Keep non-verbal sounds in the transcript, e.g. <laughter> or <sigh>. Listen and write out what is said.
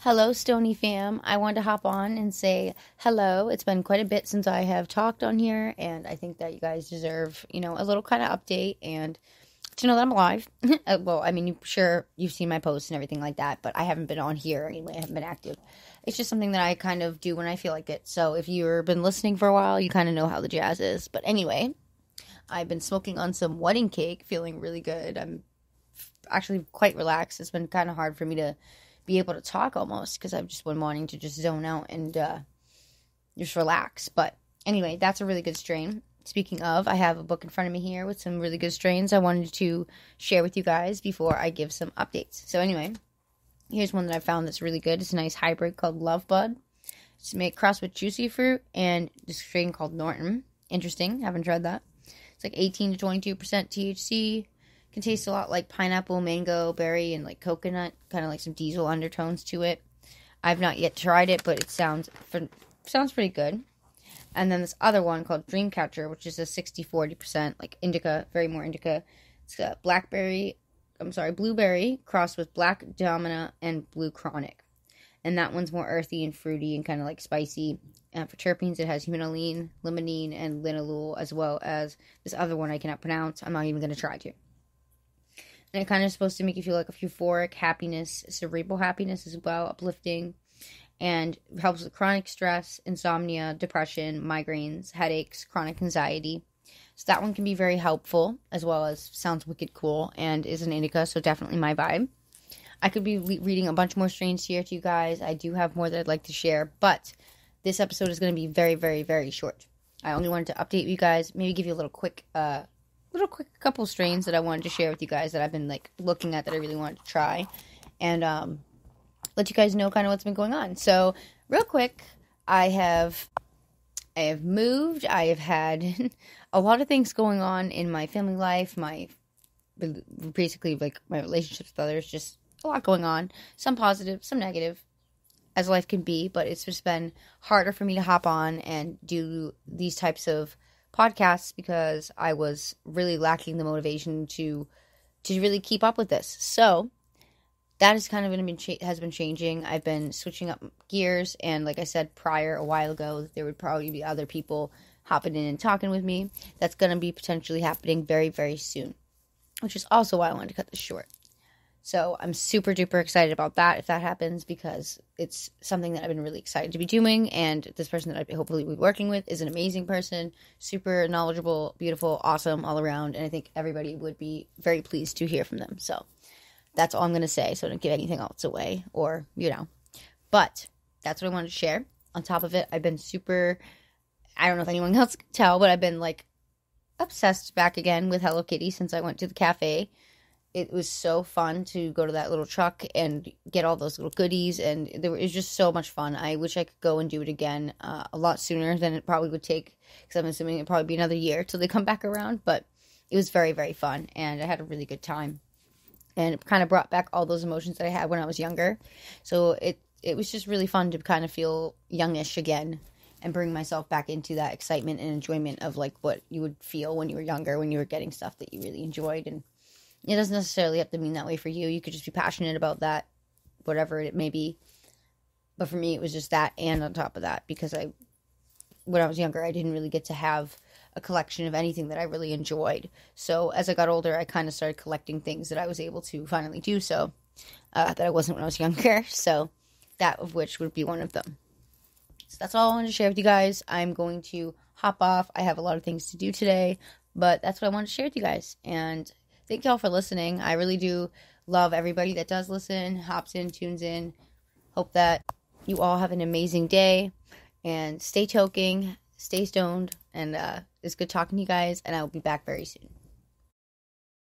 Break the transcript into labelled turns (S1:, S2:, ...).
S1: Hello, Stony fam. I wanted to hop on and say hello. It's been quite a bit since I have talked on here, and I think that you guys deserve, you know, a little kind of update and to know that I'm alive. <laughs> Uh, well, I mean, you, sure, you've seen my posts and everything like that, but I haven't been on here anyway. I haven't been active. It's just something that I kind of do when I feel like it. So if you've been listening for a while, you kind of know how the jazz is. But anyway, I've been smoking on some wedding cake, feeling really good. I'm actually quite relaxed. It's been kind of hard for me to be able to talk almost because I've just been wanting to just zone out and uh, just relax. But anyway, that's a really good strain. Speaking of, I have a book in front of me here with some really good strains I wanted to share with you guys before I give some updates. So anyway, here's one that I found that's really good. It's a nice hybrid called Love Bud. It's made cross with juicy fruit and this strain called Norton. Interesting. Haven't tried that. It's like 18 to 22% THC, can taste a lot like pineapple, mango, berry, and like coconut, kind of like some diesel undertones to it. I've not yet tried it, but it sounds sounds pretty good. And then this other one called Dreamcatcher, which is a 60 40% like indica, very more indica. It's got blackberry, I'm sorry, blueberry crossed with black domina and blue chronic. And that one's more earthy and fruity and kind of like spicy. And for terpenes, it has humulene, limonene, and linalool, as well as this other one I cannot pronounce. I'm not even going to try to and it kind of supposed to make you feel like a euphoric happiness, cerebral happiness as well, uplifting, and helps with chronic stress, insomnia, depression, migraines, headaches, chronic anxiety. So that one can be very helpful, as well as sounds wicked cool and is an indica, so definitely my vibe. I could be le- reading a bunch more strains here to you guys. I do have more that I'd like to share, but this episode is going to be very, very, very short. I only wanted to update you guys, maybe give you a little quick uh, little quick couple strains that I wanted to share with you guys that I've been like looking at that I really wanted to try, and um, let you guys know kind of what's been going on. So real quick, I have I have moved. I have had <laughs> a lot of things going on in my family life, my basically like my relationships with others, just a lot going on. Some positive, some negative, as life can be. But it's just been harder for me to hop on and do these types of podcasts because I was really lacking the motivation to to really keep up with this. So that is kind of been has been changing. I've been switching up gears, and like I said prior a while ago, there would probably be other people hopping in and talking with me. That's going to be potentially happening very very soon, which is also why I wanted to cut this short. So I'm super duper excited about that if that happens because it's something that I've been really excited to be doing. And this person that I hopefully will be working with is an amazing person, super knowledgeable, beautiful, awesome all around. And I think everybody would be very pleased to hear from them. So that's all I'm going to say. So don't give anything else away or, you know. But that's what I wanted to share. On top of it, I've been super, I don't know if anyone else can tell, but I've been like obsessed back again with Hello Kitty since I went to the cafe it was so fun to go to that little truck and get all those little goodies and there was just so much fun. I wish i could go and do it again uh, a lot sooner than it probably would take because i'm assuming it'd probably be another year till they come back around but it was very very fun and i had a really good time. And it kind of brought back all those emotions that i had when i was younger. So it it was just really fun to kind of feel youngish again and bring myself back into that excitement and enjoyment of like what you would feel when you were younger when you were getting stuff that you really enjoyed and it doesn't necessarily have to mean that way for you. You could just be passionate about that, whatever it may be. But for me, it was just that, and on top of that, because I, when I was younger, I didn't really get to have a collection of anything that I really enjoyed. So as I got older, I kind of started collecting things that I was able to finally do so uh, that I wasn't when I was younger. <laughs> So that of which would be one of them. So that's all I wanted to share with you guys. I'm going to hop off. I have a lot of things to do today, but that's what I wanted to share with you guys. And thank y'all for listening. I really do love everybody that does listen, hops in, tunes in. Hope that you all have an amazing day and stay choking, stay stoned, and uh, it's good talking to you guys. And I will be back very soon.